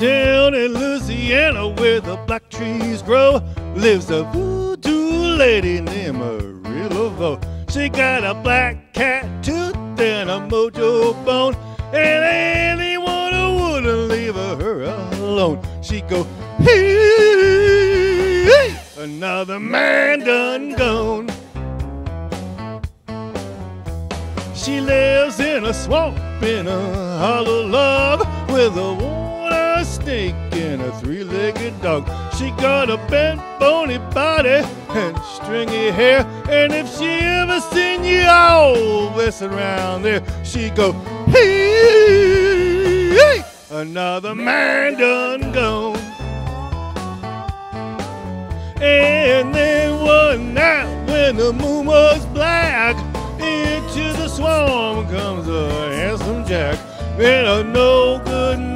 Down in Louisiana where the black trees grow lives a voodoo lady named Marie Laveau. She got a black cat tooth and a mojo bone, and anyone who wouldn't leave her alone, she go, hey, another man done gone. She lives in a swamp in a hollow log with a and a three-legged dog. She got a bent, bony body and stringy hair, and if she ever seen you all this around there, she go, hey, hey, another man done gone. And then one night when the moon was black, into the swamp comes a handsome Jack. And a no good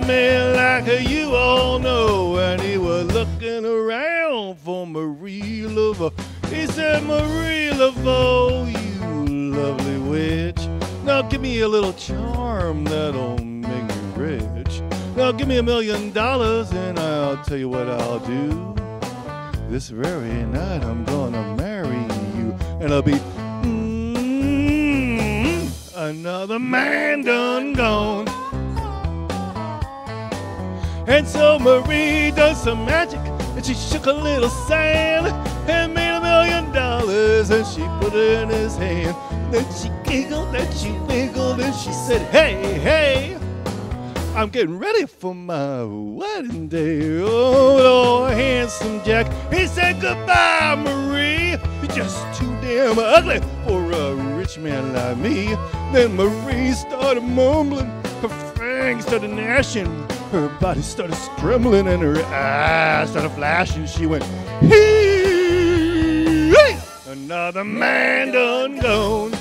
man like you all know. And he was looking around for Marie Laveau. He said, Marie Laveau, you lovely witch. Now give me a little charm that'll make me rich. Now give me a million dollars and I'll tell you what I'll do. This very night I'm gonna marry you, and I'll be mm, another man done gone. And so Marie does some magic, and she shook a little sand and made a million dollars, and she put it in his hand. Then she giggled, then she wiggled, and she said, Hey, hey. I'm getting ready for my wedding day. Oh, handsome Jack. He said goodbye, Marie. You're just too damn ugly for a rich man like me. Then Marie started mumbling. Her fangs started gnashing. Her body started trembling and her eyes started flashing. She went, hee, another man done gone.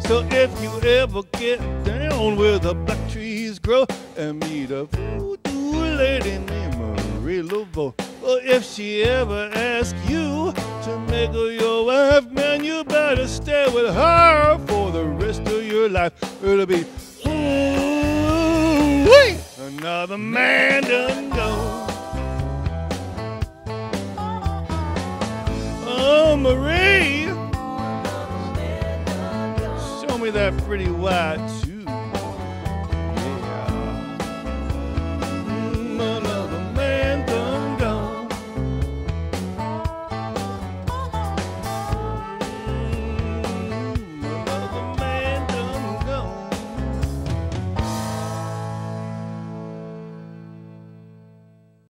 So if you ever get down where the black trees grow and meet a voodoo lady named Marie Laveau, or if she ever asks you to make her your wife, man, you better stay with her for the rest of your life. It'll be another man done gone. Oh, Marie. Show me that pretty white